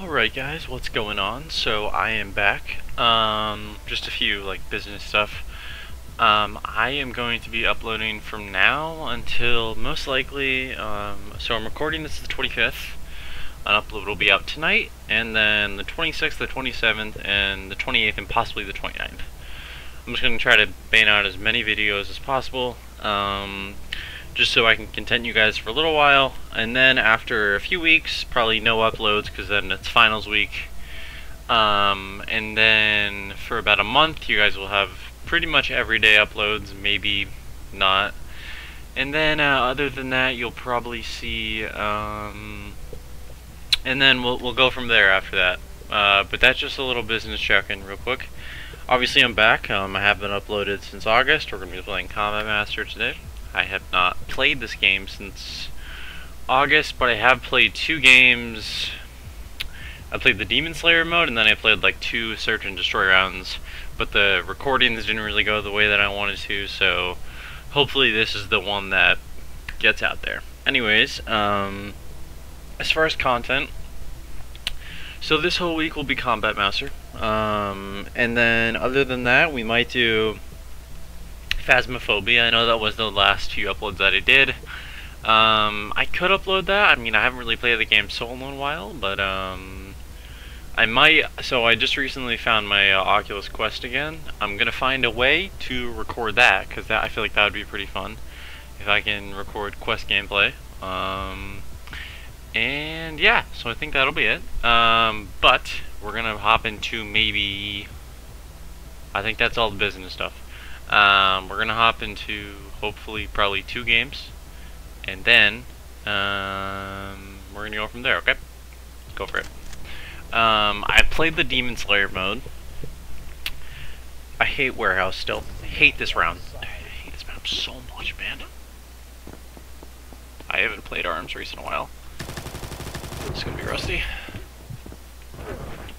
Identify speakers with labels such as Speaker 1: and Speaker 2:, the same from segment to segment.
Speaker 1: Alright guys, what's going on? So I am back. Um, just a few like business stuff. Um, I am going to be uploading from now until most likely, um, so I'm recording this is the 25th. An upload will be out tonight, and then the 26th, the 27th, and the 28th, and possibly the 29th. I'm just going to try to bang out as many videos as possible. Um, just so I can content you guys for a little while, and then after a few weeks, probably no uploads because then it's finals week. Um, and then for about a month, you guys will have pretty much everyday uploads, maybe not. And then uh, other than that, you'll probably see, um, and then we'll we'll go from there after that. Uh, but that's just a little business check-in real quick. Obviously, I'm back. Um, I haven't uploaded since August. We're going to be playing Combat Master today. I have not played this game since August, but I have played two games. I played the Demon Slayer mode, and then I played like two Search and Destroy rounds, but the recordings didn't really go the way that I wanted to, so hopefully this is the one that gets out there. Anyways, um, as far as content, so this whole week will be Combat Master, um, and then other than that, we might do Phasmophobia. I know that was the last few uploads that I did. Um, I could upload that. I mean, I haven't really played the game in a while, but um, I might. So I just recently found my uh, Oculus Quest again. I'm gonna find a way to record that because I feel like that would be pretty fun if I can record Quest gameplay. Um, and yeah, so I think that'll be it. Um, but we're gonna hop into maybe. I think that's all the business stuff. Um, we're going to hop into, hopefully, probably two games. And then, um, we're going to go from there, okay? Go for it. Um, I played the Demon Slayer mode. I hate Warehouse still. I hate this round. I hate this map so much, man. I haven't played Arms Race in a while. It's gonna be rusty.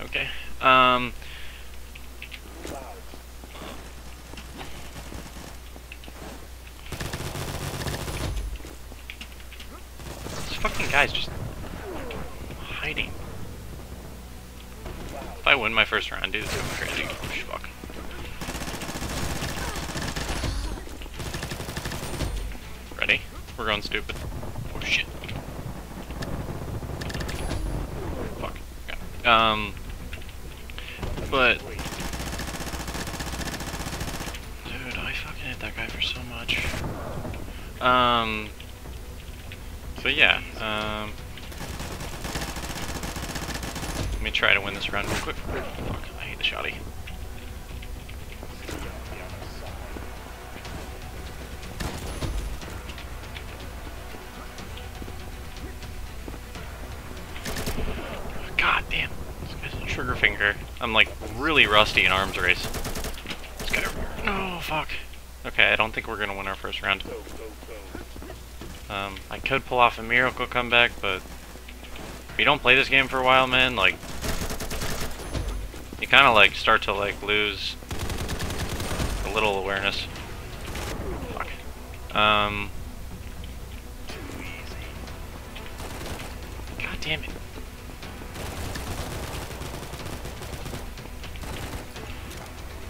Speaker 1: Okay. Um, fucking guy's just hiding. If I win my first round, dude, I'm crazy. Fuck. Ready? We're going stupid. Oh shit. Fuck. Yeah. Um. But. Dude, I fucking hit that guy for so much. Um. So yeah, um, let me try to win this round real quick. Fuck, I hate the shotty. God damn, this guy's a trigger finger. I'm like really rusty in arms race. Let's get Oh fuck. Okay, I don't think we're gonna win our first round. Um, I could pull off a miracle comeback, but if you don't play this game for a while, man, like, you kind of, like, start to, like, lose a little awareness. Fuck. Um... God damn it.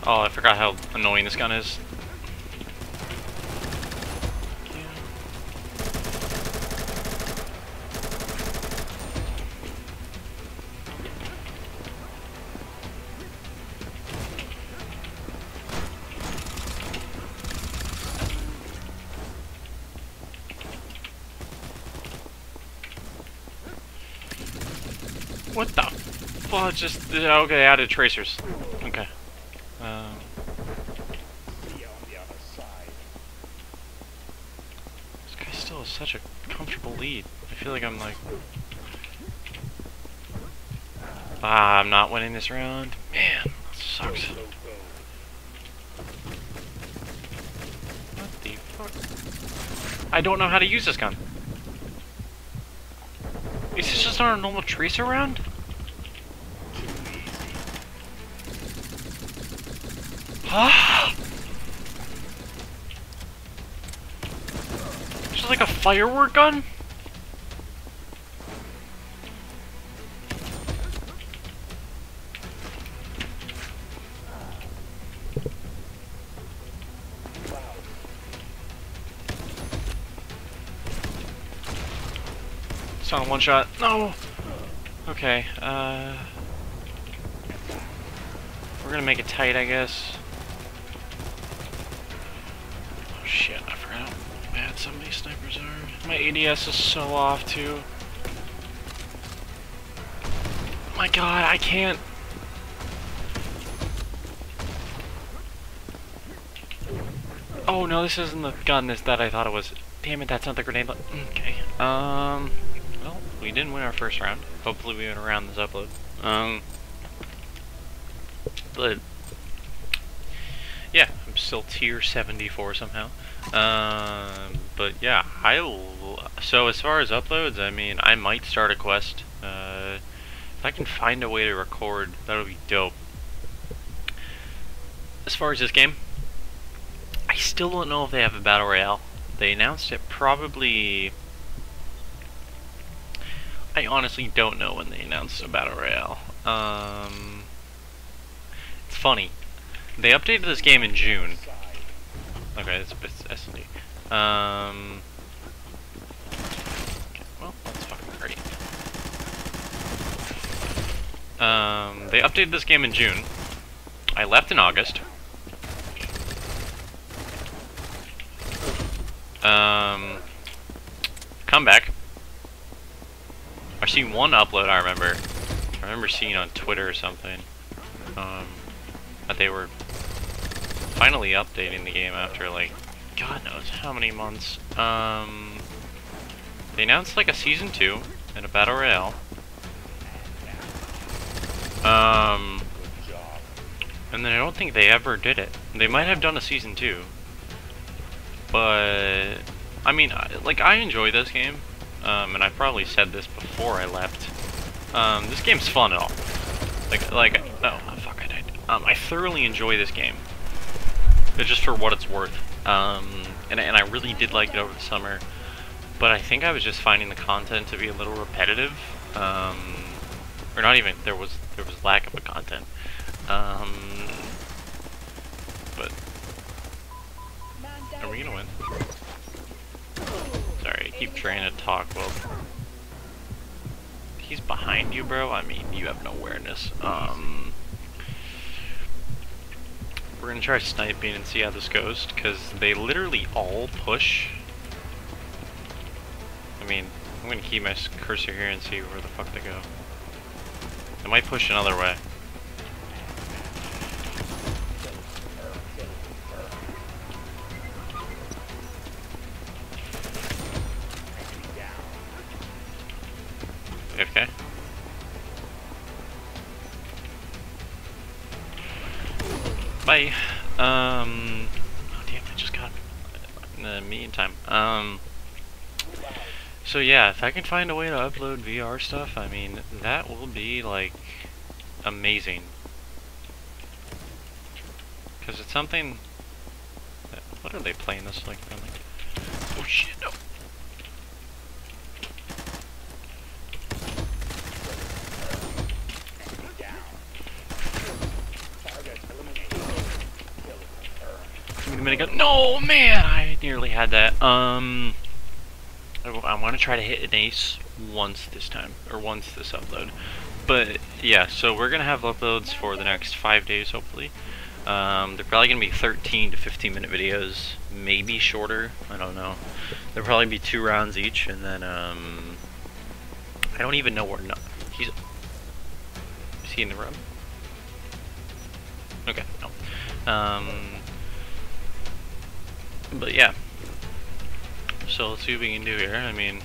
Speaker 1: Oh, I forgot how annoying this gun is. What the? Well, just okay. Added tracers. Okay. Um. This guy still has such a comfortable lead. I feel like I'm like. Ah, I'm not winning this round. Man, that sucks. What the fuck? I don't know how to use this gun. Is this just not a normal tracer round? She's like a firework gun? It's on one shot. No! Okay, uh... We're gonna make it tight, I guess. Of these snipers are. My ADS is so off, too. my god, I can't... Oh no, this isn't the gun this, that I thought it was. Damn it, that's not the grenade. Okay. Um, well, we didn't win our first round. Hopefully we win around this upload. Um, but, yeah, I'm still tier 74 somehow. Um, but yeah, I so as far as uploads, I mean, I might start a quest. Uh, if I can find a way to record, that'll be dope. As far as this game, I still don't know if they have a Battle Royale. They announced it probably... I honestly don't know when they announced a Battle Royale. Um, it's funny. They updated this game in June. Okay, it's, it's S&D. Um, well, that's fucking great. Um, they updated this game in June. I left in August. Um, come back. I seen one upload. I remember. I remember seeing on Twitter or something. Um, that they were finally updating the game after like God knows how many months. Um, they announced like a season two and a battle royale. Um, and then I don't think they ever did it. They might have done a season two. But, I mean, like, I enjoy this game, um, and I probably said this before I left. Um, this game's fun at all. Like, like, oh, fuck, I died. Um, I thoroughly enjoy this game. It's just for what it's worth. Um, and, and I really did like it over the summer. But I think I was just finding the content to be a little repetitive. Um, or not even, there was, there was lack of a content. Um, but are we gonna win? Sorry, I keep trying to talk well. He's behind you, bro? I mean, you have no awareness. Um, we're gonna try sniping and see how this goes, because they literally all push. I mean, I'm gonna keep my cursor here and see where the fuck they go. They might push another way. Bye. Um. Oh damn! I just got in the meantime. Um. So yeah, if I can find a way to upload VR stuff, I mean that will be like amazing. Cause it's something. That, what are they playing this like? like oh shit! No. A minute ago. No, man, I nearly had that. Um, I, want to try to hit an ace once this time, or once this upload. But yeah, so we're gonna have uploads for the next five days, hopefully. Um, they're probably gonna be 13 to 15 minute videos, maybe shorter. I don't know. There'll probably be two rounds each, and then um, I don't even know where. No, he's is he in the room? Okay, no. Um, but yeah. So let's see what we can do here. I mean,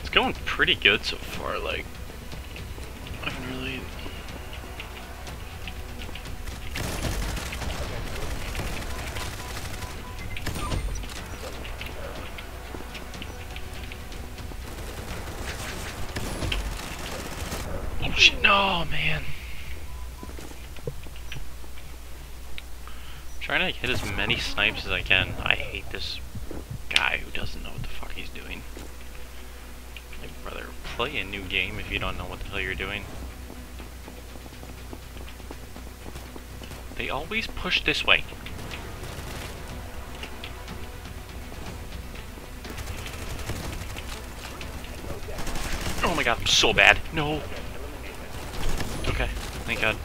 Speaker 1: it's going pretty good so far. Like, I can really. Oh shit! No, man. Trying to hit as many snipes as I can. I hate this guy who doesn't know what the fuck he's doing. Like, brother, play a new game if you don't know what the hell you're doing. They always push this way. Oh my god, I'm so bad. No. Okay, thank god.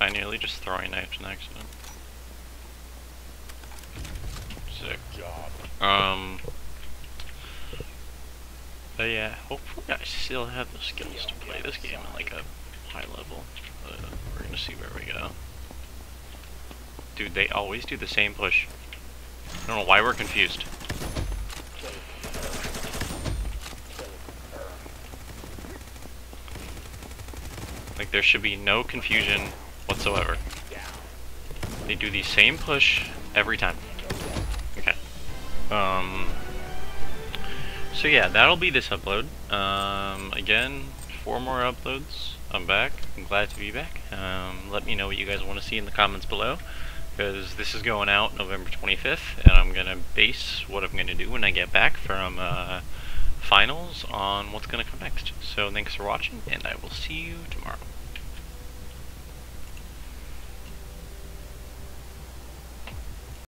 Speaker 1: I nearly just throwing knife in accident. Sick. Um. But yeah, hopefully I still have the skills to play this game at like a high level. But we're gonna see where we go. Dude, they always do the same push. I don't know why we're confused. Like there should be no confusion whatsoever. They do the same push every time. Okay. Um. So yeah, that'll be this upload. Um, again, four more uploads. I'm back. I'm glad to be back. Um, let me know what you guys want to see in the comments below. Because this is going out November 25th, and I'm going to base what I'm going to do when I get back from uh, finals on what's going to come next. So thanks for watching, and I will see you tomorrow.